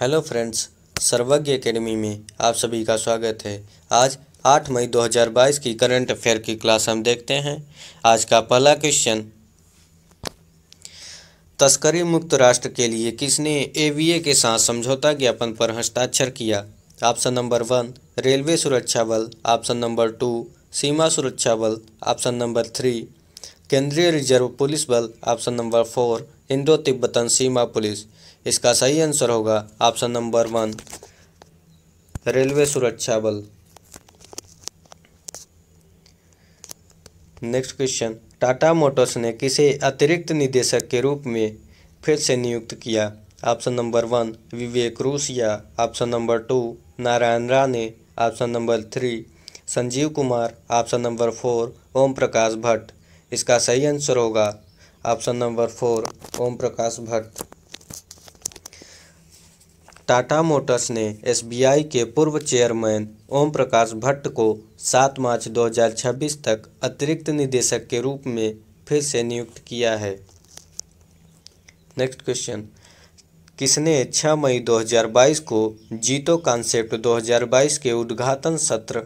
Hello friends, सर्वज्ञ academy में आप सभी का स्वागत है। आज 8 मई 2022 की करंट अफेयर की क्लास हम देखते हैं। आज का पहला क्वेश्चन, तस्करी मुक्त राष्ट्र के लिए किसने एवीए के साथ समझौता ज्ञापन पर हस्ताक्षर किया? ऑप्शन नंबर वन रेलवे सुरक्षा बल। ऑप्शन नंबर टू सीमा सुरक्षा बल। ऑप्शन नंबर थ्री केंद्रीय रिज़र्व पुलिस बल। Option number four Indo Tibetan सीमा पुलिस। इसका सही आंसर होगा ऑप्शन नंबर वन, रेलवे सुरक्षा बल। नेक्स्ट क्वेश्चन, टाटा मोटर्स ने किसे अतिरिक्त निदेशक के रूप में फिर से नियुक्त किया? Option number one, Vivek Rusia. Option number two, Narayan Rane. Option number three, Sanjeev Kumar. Option number four Om Prakash Bhatt. इसका सही आंसर होगा option number four Om Prakash Bhatt. Tata Motors ने एसबीआई के पूर्व chairman ओम प्रकाश भट्ट को 7 मार्च 2026 तक अतिरिक्त निदेशक के रूप में फिर से नियुक्त किया है। Next question. किसने 6 मई 2022 को जीतो कॉन्सेप्ट 2022 के उद्घाटन सत्र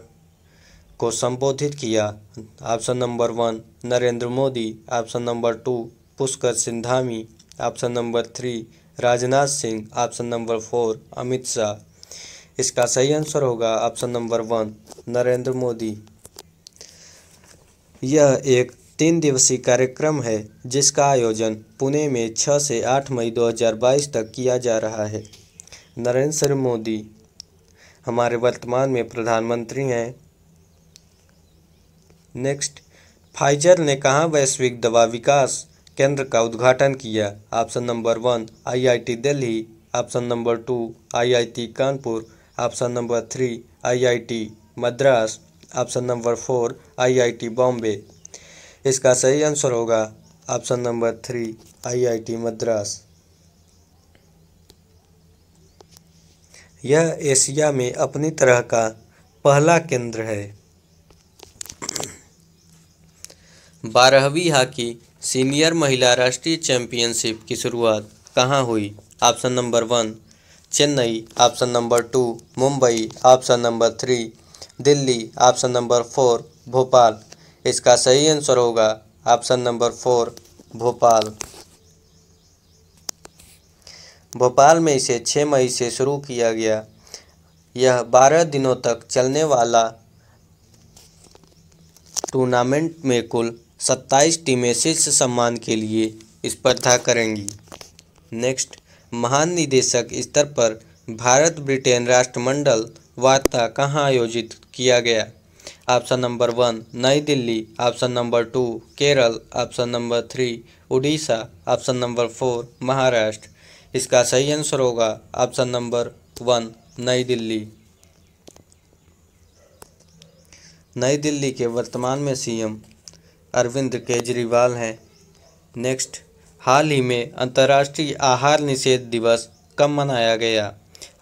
को संबोधित किया? Option number one, Narendra Modi. Option number two, Pushkar Sindhami. Option number three Rajnath Singh option number four Amit Shah. इसका सही आंसर होगा option number one Narendra Modi. यह एक तीन दिवसीय कार्यक्रम है, जिसका आयोजन पुणे में छः से आठ मई 2022 तक किया जा रहा है। नरेंद्र मोदी, हमारे वर्तमान में प्रधानमंत्री हैं। नेक्स्ट फाइजर ने कहा वैश्विक दवा विकास। केंद्र का उद्घाटन किया। Option number one IIT Delhi. Option number two IIT Kanpur. Option number three IIT Madras. Option number four IIT Bombay. इसका सही आंसर होगा। Option number three IIT Madras. यह एशिया में अपनी तरह का पहला केंद्र है। बारहवीं हॉकी सीनियर महिला राष्ट्रीय चैंपियनशिप की शुरुआत कहाँ हुई? Option number one, Chennai, option number two, Mumbai, option number three, Delhi, option number four, Bhopal. इसका सही आंसर होगा option number four, Bhopal. Bhopal में इसे छः मई से शुरू किया गया। यह बारह दिनों तक चलने वाला टूर्नामेंट में कुल सत्ताईस टीमें शीर्ष सम्मान के लिए स्पर्धा करेंगी। नेक्स्ट, महान निदेशक स्तर पर भारत ब्रिटेन राष्ट्रमंडल वार्ता कहाँ आयोजित किया गया? Option number one, New Delhi. Option number two, Kerala. Option number three, Orissa. Option number four, Maharashtra. इसका सही आंसर होगा option number one, New Delhi. नई दिल्ली के वर्तमान में सीएम अरविंद केजरीवाल हैं। नेक्स्ट, हाल ही में अंतर्राष्ट्रीय आहार निषेध दिवस कब मनाया गया?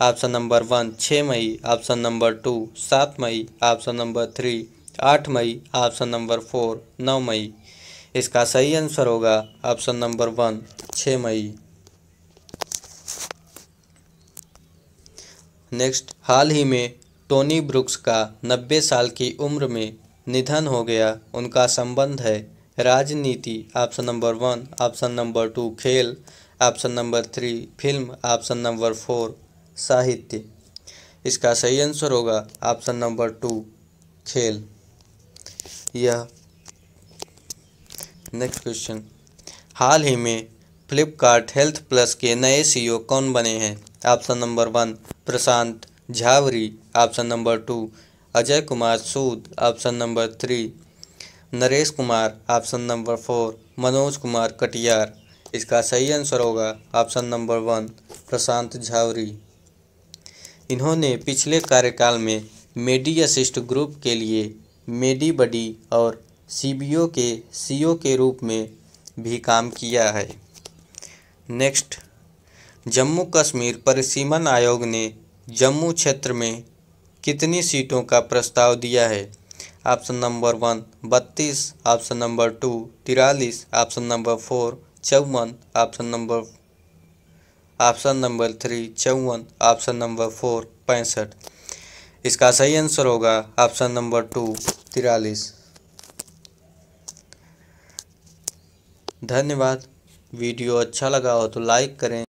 ऑप्शन नंबर वन छः मई। ऑप्शन नंबर टू सात मई। ऑप्शन नंबर थ्री आठ मई। ऑप्शन नंबर फोर नौ मई। इसका सही आंसर होगा ऑप्शन नंबर वन छः मई। नेक्स्ट हाल ही में टोनी ब्रुक्स का नब्बे साल की उम्र में निधन हो गया, उनका संबंध है। राजनीति option number one option number two खेल option number three film option number four साहित्य। इसका सही आंसर होगा ऑप्शन नंबर टू खेल। यह नेक्स्ट क्वेश्चन हाल ही में फ्लिपकार्ट हेल्थ प्लस के नए सीईओ कौन बने हैं? Option number one Prashant Jhawari. Option number two Ajay Kumar Sood, option number three. Naresh Kumar, option number four. Manoj Kumar Katiyar, इसका सही आंसर होगा option number one, Prashant Jhawari. इन्होंने पिछले कार्यकाल में मेडी असिस्ट ग्रुप के लिए मेडी बडी और सीबीओ के सीओ के रूप में भी काम किया है। नेक्स्ट, जम्मू कश्मीर परिसीमन आयोग ने जम्मू क्षेत्र में कितनी सीटों का प्रस्ताव दिया है? ऑप्शन नंबर वन, बत्तीस. ऑप्शन नंबर टू, तिरालीस. ऑप्शन नंबर फोर, चौवन. Option number option number three, चौवन. ऑप्शन नंबर फोर, पैंसठ. इसका सही आंसर होगा ऑप्शन नंबर टू, तिरालीस. धन्यवाद। वीडियो अच्छा लगा हो तो लाइक करें।